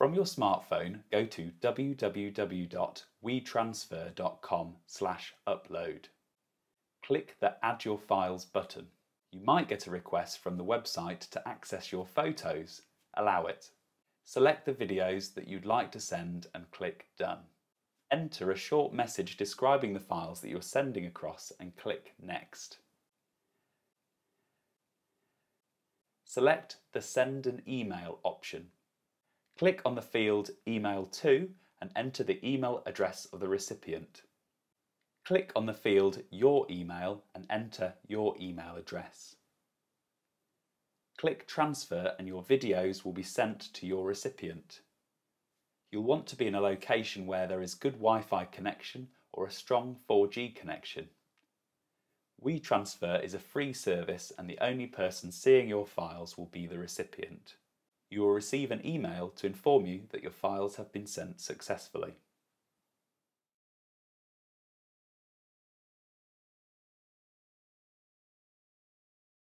From your smartphone, go to www.wetransfer.com slash upload. Click the Add Your Files button. You might get a request from the website to access your photos. Allow it. Select the videos that you'd like to send and click Done. Enter a short message describing the files that you're sending across and click Next. Select the Send an Email option. Click on the field Email to and enter the email address of the recipient. Click on the field Your Email and enter your email address. Click Transfer and your videos will be sent to your recipient. You'll want to be in a location where there is good Wi-Fi connection or a strong 4G connection. WeTransfer is a free service and the only person seeing your files will be the recipient. You will receive an email to inform you that your files have been sent successfully.